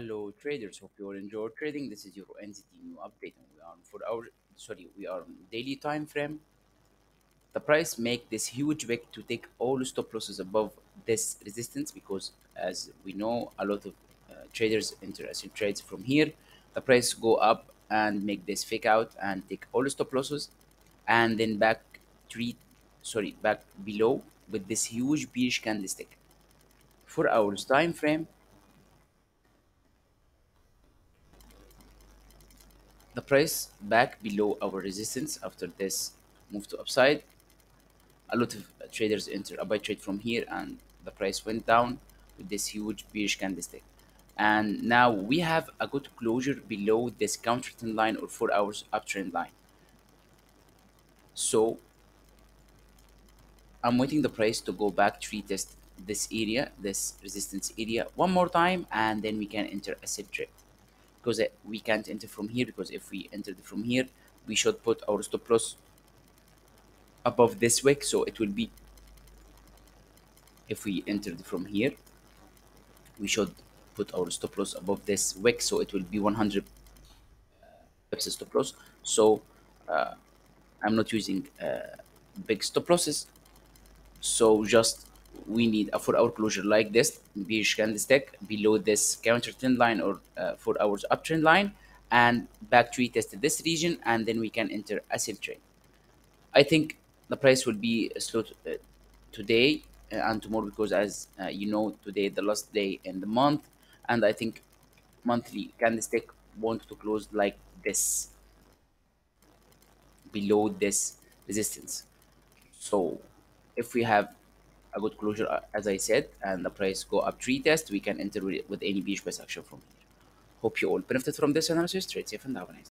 Hello traders, hope you all enjoy trading. This is your NZD new update and we are on for our sorry, we are on daily time frame. The price make this huge wick to take all stop losses above this resistance because as we know a lot of uh, traders enter as trades from here. The price go up and make this fake out and take all the stop losses and then back three sorry back below with this huge bearish candlestick. For hours time frame the price back below our resistance after this move to upside. A lot of traders enter a buy trade from here and the price went down with this huge bearish candlestick. And now we have a good closure below this counter trend line or four hours uptrend line. So i'm waiting the price to go back to retest this area this resistance area one more time and then we can enter a sell trade because uh, we can't enter from here because if we entered from here we should put our stop loss above this wick so it will be if we entered from here we should put our stop loss above this wick so it will be 100 pips stop loss. So uh, i'm not using uh, big stop losses so just we need a four hour closure like this bearish candlestick below this counter trend line or uh, four hours uptrend line and back to retest this region and then we can enter a sell trade. I think the price will be slow uh, today uh, and tomorrow because as uh, you know today the last day in the month and i think monthly candlestick want to close like this below this resistance. So if we have a good closure uh, as I said and the price go up three test we can enter with, any bearish price action from here. Hope you all benefit from this analysis. Trade safe and have a nice